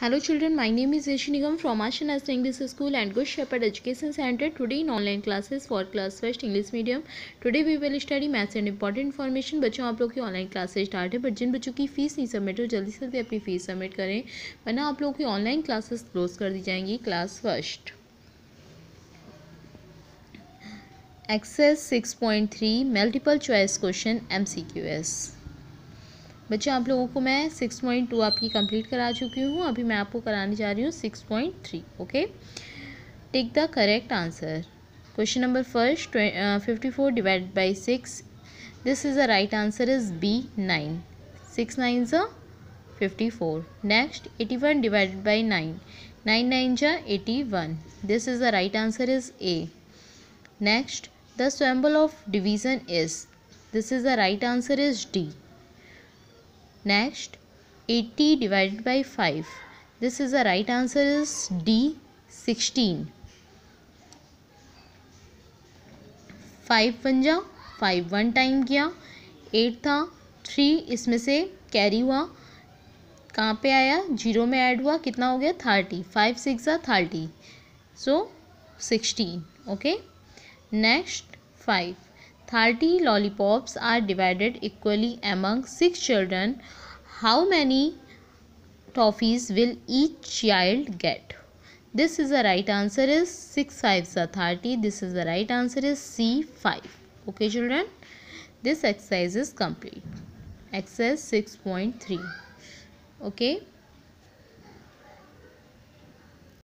Hello children my name is Rishi Nigam from Ashan S English School and Good Shepherd Education Centre today in online classes for class first English medium today we will study maths and important information बच्चों, आप लोगों की online classes start है but जिन बच्चों की fees नहीं submit हो, जल्दी से जल्दी अपनी फ़ीस सबमिट करें। वरना आप लोगों की ऑनलाइन क्लासेस क्लोज कर दी जाएँगी class first exercise six multiple choice question M बच्चों, आप लोगों को मैं सिक्स पॉइंट टू आपकी कंप्लीट करा चुकी हूँ। अभी मैं आपको कराने जा रही हूँ six point three okay take the correct answer question number first fifty four divide by six this is the right answer is B nine six nine ज़ा fifty four next eighty one divided by nine nine nine जा eighty one this is the right answer is A next the symbol of division is this is the right answer is D Next, 80 divided by 5. This is the right answer is D, 16. 5 बन जा five one time किया. Eight था three इसमें से carry हुआ. कहाँ पे आया? ज़ीरो में ऐड हुआ. कितना हो गया? Thirty five six uh thirty so sixteen okay next five 30 lollipops are divided equally among 6 children. How many toffees will each child get? This is the right answer is 6 5s are 30. This is the right answer is C 5. Okay children. This exercise is complete. Exercise 6.3. Okay.